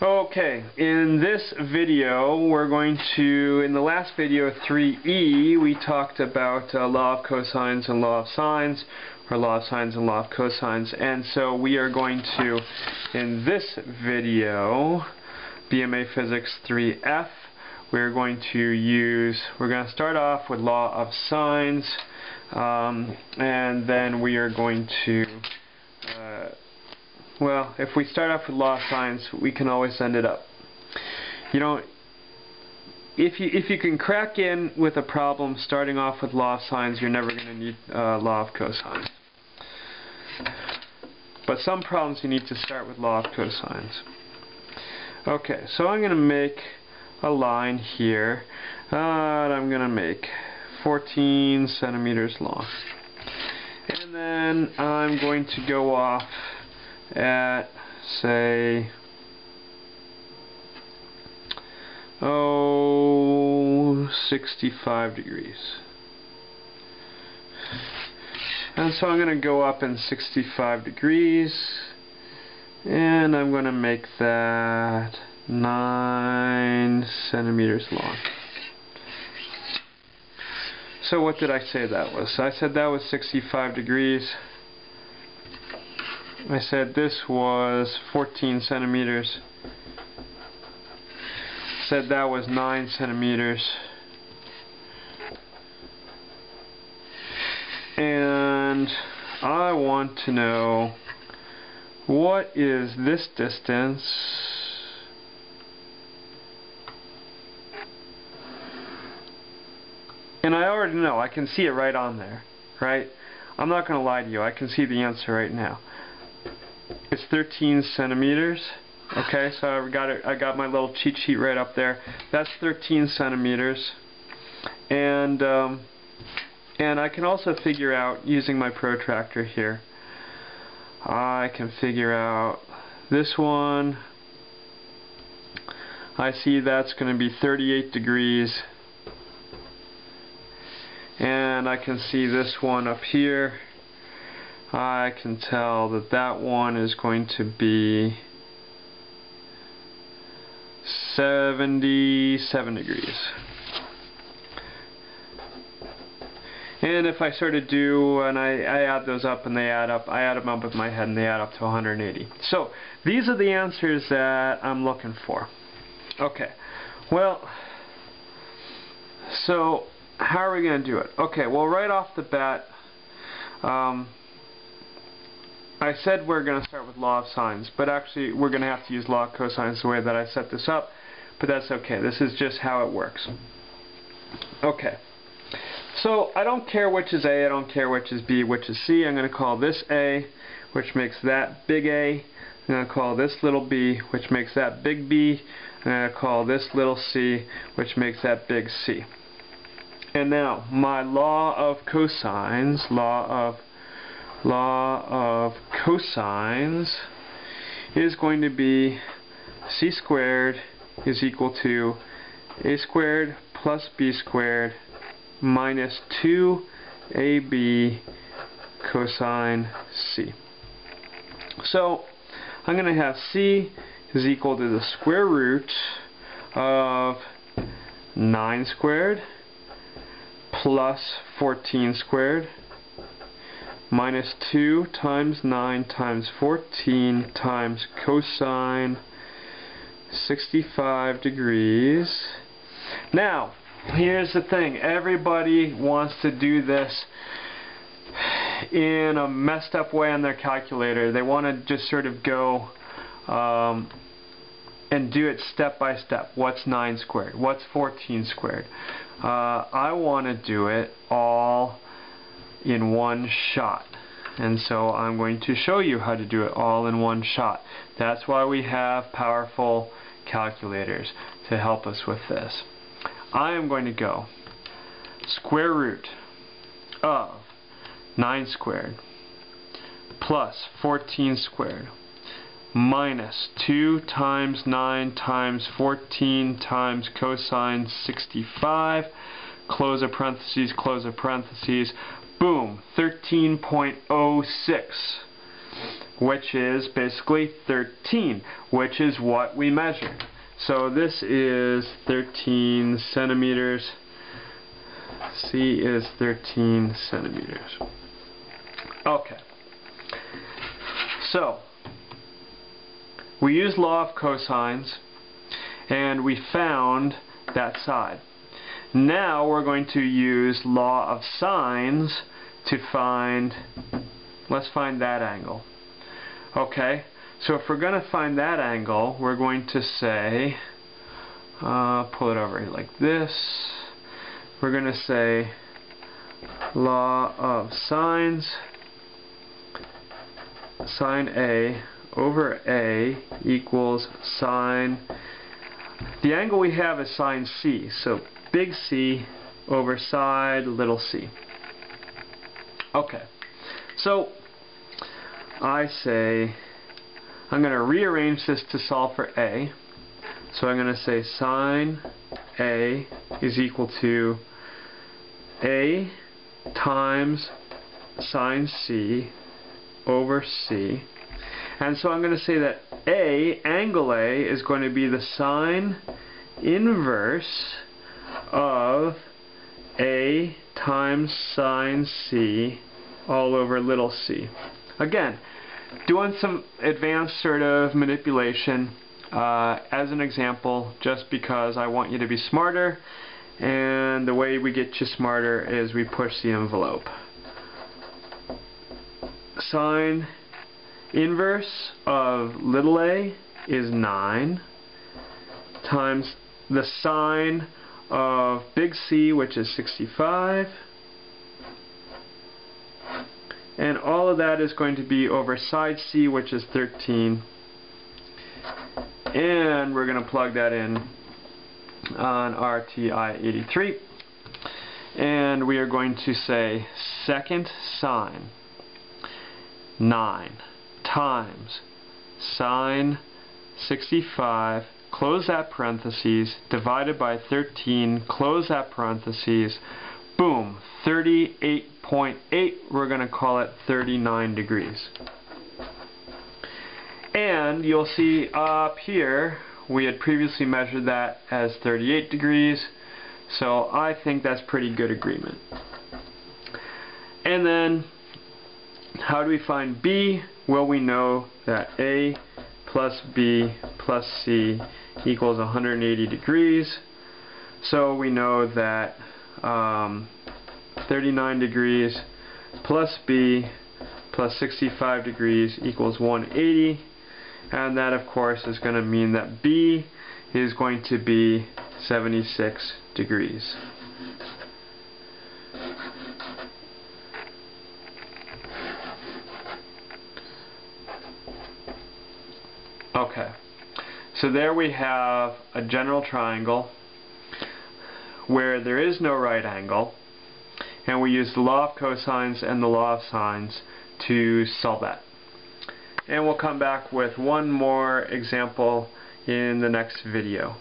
Okay, in this video we're going to, in the last video 3e, we talked about uh, law of cosines and law of sines, or law of sines and law of cosines, and so we are going to, in this video, BMA Physics 3f, we're going to use, we're going to start off with law of sines, um, and then we are going to well, if we start off with law of sines, we can always end it up. You know, if you if you can crack in with a problem starting off with law of sines, you're never going to need uh, law of cosines. But some problems you need to start with law of cosines. Okay, so I'm going to make a line here uh, I'm going to make 14 centimeters long. And then I'm going to go off at, say, oh, 65 degrees. And so I'm going to go up in 65 degrees, and I'm going to make that 9 centimeters long. So what did I say that was? I said that was 65 degrees. I said this was 14 centimeters. Said that was 9 centimeters. And I want to know what is this distance and I already know I can see it right on there right I'm not gonna lie to you I can see the answer right now it's 13 centimeters. Okay, so I got it. I got my little cheat sheet right up there. That's 13 centimeters, and um, and I can also figure out using my protractor here. I can figure out this one. I see that's going to be 38 degrees, and I can see this one up here I can tell that that one is going to be 77 degrees. And if I sort of do, and I, I add those up and they add up, I add them up with my head and they add up to 180. So, these are the answers that I'm looking for. Okay, well, so how are we going to do it? Okay, well right off the bat, um, I said we're going to start with law of sines, but actually we're going to have to use law of cosines the way that I set this up, but that's okay. This is just how it works. Okay. So I don't care which is A, I don't care which is B, which is C. I'm going to call this A, which makes that big A. I'm going to call this little b, which makes that big B. I'm going to call this little c, which makes that big C. And now, my law of cosines, law of law of cosines is going to be c squared is equal to a squared plus b squared minus 2ab cosine c. So I'm going to have c is equal to the square root of 9 squared plus 14 squared minus 2 times 9 times 14 times cosine 65 degrees. Now, here's the thing. Everybody wants to do this in a messed up way on their calculator. They want to just sort of go um, and do it step by step. What's 9 squared? What's 14 squared? Uh, I want to do it all in one shot. And so I'm going to show you how to do it all in one shot. That's why we have powerful calculators to help us with this. I am going to go square root of 9 squared plus 14 squared minus 2 times 9 times 14 times cosine 65 close a parenthesis, close a parentheses, Boom, 13.06. which is basically 13, which is what we measured. So this is 13 centimeters. C is 13 centimeters. Okay. So, we used law of cosines and we found that side. Now we're going to use law of sines to find, let's find that angle. Okay, so if we're going to find that angle, we're going to say, uh, pull it over like this, we're going to say law of sines, sine A over A equals sine, the angle we have is sine C, so big C over side little c. Okay, so I say I'm going to rearrange this to solve for A. So I'm going to say sine A is equal to A times sine C over C. And so I'm going to say that A, angle A, is going to be the sine inverse of A times sine C all over little c. Again, doing some advanced sort of manipulation uh, as an example just because I want you to be smarter and the way we get you smarter is we push the envelope. Sine inverse of little a is 9 times the sine of big C which is 65 and all of that is going to be over side C which is 13 and we're going to plug that in on our TI 83 and we are going to say second sine 9 times sine 65 close that parentheses divided by 13 close that parentheses boom 38.8 we're going to call it 39 degrees and you'll see up here we had previously measured that as 38 degrees so I think that's pretty good agreement and then how do we find B? Well we know that A plus B plus C equals 180 degrees so we know that um, 39 degrees plus B plus 65 degrees equals 180 and that of course is going to mean that B is going to be 76 degrees. Okay, so there we have a general triangle where there is no right angle and we use the law of cosines and the law of sines to solve that. And we'll come back with one more example in the next video.